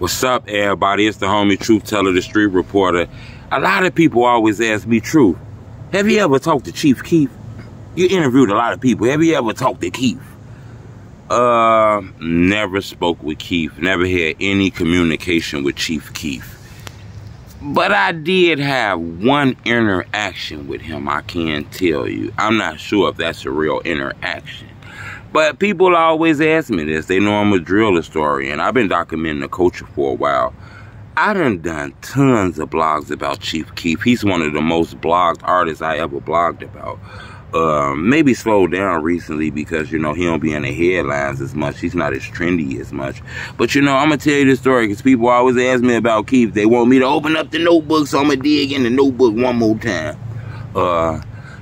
What's up, everybody? It's the homie Truth Teller, the street reporter. A lot of people always ask me, Truth, have you ever talked to Chief Keef? You interviewed a lot of people. Have you ever talked to Keef? Uh, never spoke with Keef. Never had any communication with Chief Keef. But I did have one interaction with him, I can tell you. I'm not sure if that's a real interaction. But people always ask me this. They know I'm a drill historian. I've been documenting the culture for a while. I done done tons of blogs about Chief Keef. He's one of the most blogged artists I ever blogged about. Um, maybe slowed down recently because, you know, he don't be in the headlines as much. He's not as trendy as much. But, you know, I'm to tell you this story because people always ask me about Keef. They want me to open up the notebook, so I'm to dig in the notebook one more time. Uh,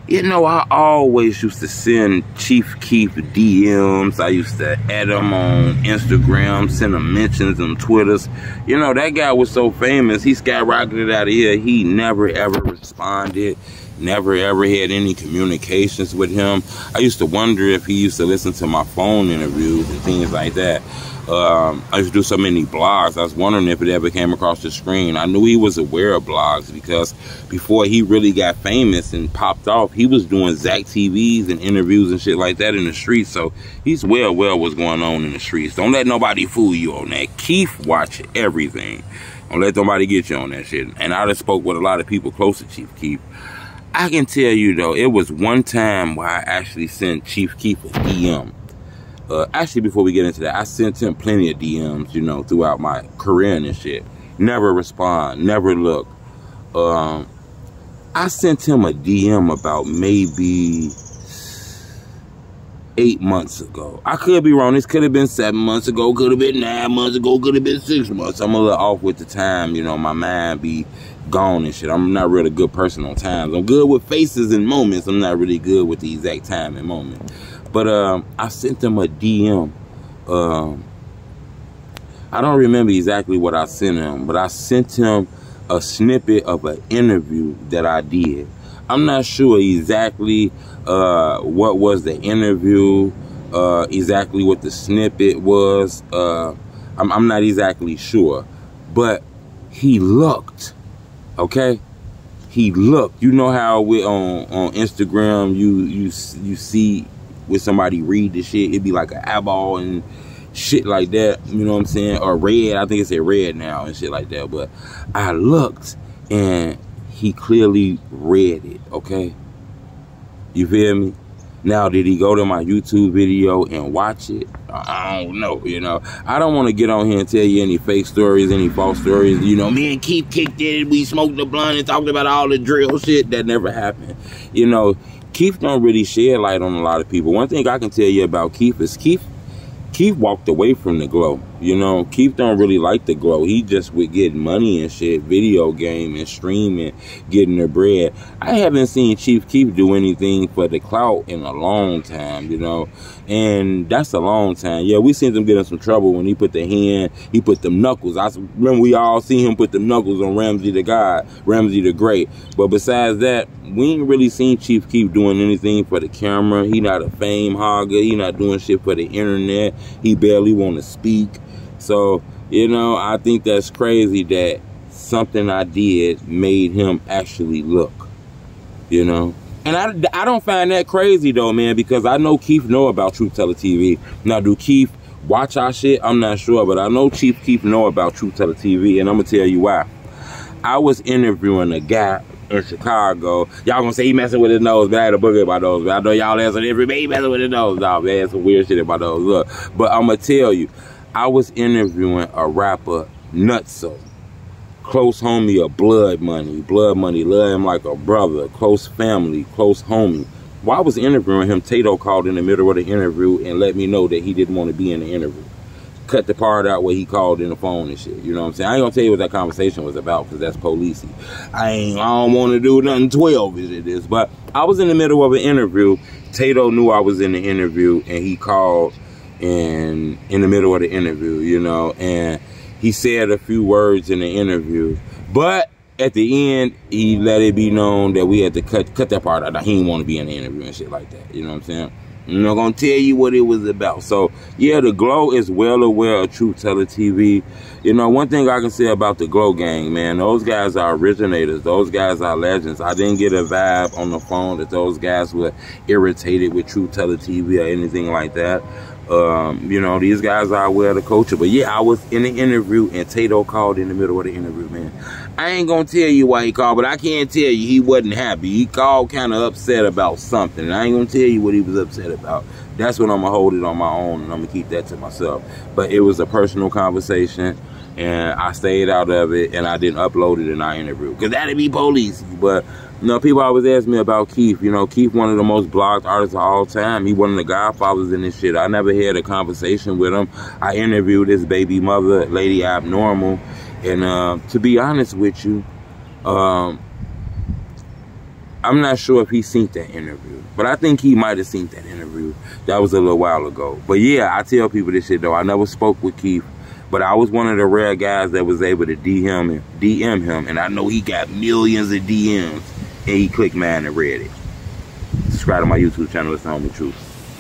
you know, I always used to send Chief Keef DMs. I used to add him on Instagram, send him mentions on Twitters. You know, that guy was so famous. He skyrocketed out of here. He never ever responded never ever had any communications with him. I used to wonder if he used to listen to my phone interviews and things like that. Um, I used to do so many blogs. I was wondering if it ever came across the screen. I knew he was aware of blogs because before he really got famous and popped off, he was doing Zach TVs and interviews and shit like that in the streets. So he's well well what's going on in the streets. Don't let nobody fool you on that. Keef watch everything. Don't let nobody get you on that shit. And I just spoke with a lot of people close to Chief Keef. I can tell you though, it was one time where I actually sent Chief Keef a DM. Uh, actually, before we get into that, I sent him plenty of DMs, you know, throughout my career and shit. Never respond, never look. Um, I sent him a DM about maybe eight months ago. I could be wrong. This could have been seven months ago, could have been nine months ago, could have been six months. I'm a little off with the time, you know, my mind be gone and shit. I'm not really a good person on times. I'm good with faces and moments. I'm not really good with the exact time and moment. But um, I sent them a DM. Um, I don't remember exactly what I sent him, but I sent him a snippet of an interview that I did. I'm not sure exactly uh, what was the interview, uh, exactly what the snippet was. Uh, I'm, I'm not exactly sure, but he looked Okay, he looked. You know how we on on Instagram you you you see with somebody read the shit, it'd be like an eyeball and shit like that. You know what I'm saying? Or red. I think it's a red now and shit like that. But I looked and he clearly read it. Okay, you feel me? Now, did he go to my YouTube video and watch it? I don't know, you know. I don't want to get on here and tell you any fake stories, any false stories. You know, me and Keef kicked it, we smoked the blunt and talked about all the drill shit. That never happened. You know, Keef don't really shed light on a lot of people. One thing I can tell you about Keef is Keef, Keef walked away from the glow. You know, Keef don't really like the glow. He just would get money and shit, video game and streaming, getting the bread. I haven't seen Chief Keef do anything for the clout in a long time, you know. And that's a long time. Yeah, we seen him get in some trouble when he put the hand, he put them knuckles. I remember we all seen him put the knuckles on Ramsey the God, Ramsey the Great. But besides that, we ain't really seen Chief Keef doing anything for the camera. He not a fame hogger. He not doing shit for the internet. He barely want to speak. So, you know, I think that's crazy that something I did made him actually look, you know. And I, I don't find that crazy though, man, because I know Keef know about Truth Teller TV. Now, do Keef watch our shit? I'm not sure, but I know Chief Keef know about Truth Teller TV, and I'm gonna tell you why. I was interviewing a guy in Chicago. Y'all gonna say he messing with his nose, but I had a in my nose. But I know y'all answering every man messing with his nose. Nah, man, some weird shit my nose. Look, but I'm gonna tell you, I was interviewing a rapper, Nutso. Close homie of Blood Money. Blood Money, love him like a brother. Close family, close homie. While I was interviewing him, Tadoe called in the middle of the interview and let me know that he didn't want to be in the interview cut the part out where he called in the phone and shit. You know what I'm saying? I ain't gonna tell you what that conversation was about because that's policey. I ain't. I don't want to do nothing. Twelve is it is, but I was in the middle of an interview. Tadoe knew I was in the interview, and he called and in the middle of the interview, you know, and he said a few words in the interview, but at the end, he let it be known that we had to cut cut that part out. He didn't want to be in the interview and shit like that. You know what I'm saying? I'm not gonna tell you what it was about. So yeah, the Glo is well aware of Truth Teller TV. You know, one thing I can say about the Glo Gang, man, those guys are originators. Those guys are legends. I didn't get a vibe on the phone that those guys were irritated with Truth Teller TV or anything like that. Um, you know, these guys are aware of the culture. But yeah, I was in the interview and Tadoe called in the middle of the interview, man. I ain't gonna tell you why he called, but I can't tell you he wasn't happy. He called kind of upset about something. And I ain't gonna tell you what he was upset about. That's when I'm gonna hold it on my own and I'm gonna keep that to myself. But it was a personal conversation and I stayed out of it and I didn't upload it in our interview. Cause that'd be police. But you know, people always ask me about Keef. You know, Keef, one of the most blocked artists of all time. He one of the godfathers in this shit. I never had a conversation with him. I interviewed his baby mother, Lady Abnormal. And uh, to be honest with you, um, I'm not sure if he seen that interview, but I think he might have seen that interview. That was a little while ago. But yeah, I tell people this shit though. I never spoke with Keef, but I was one of the rare guys that was able to DM him, DM him, and I know he got millions of DMs and he clicked mine and read it. Subscribe to my YouTube channel. It's the Homie Truth.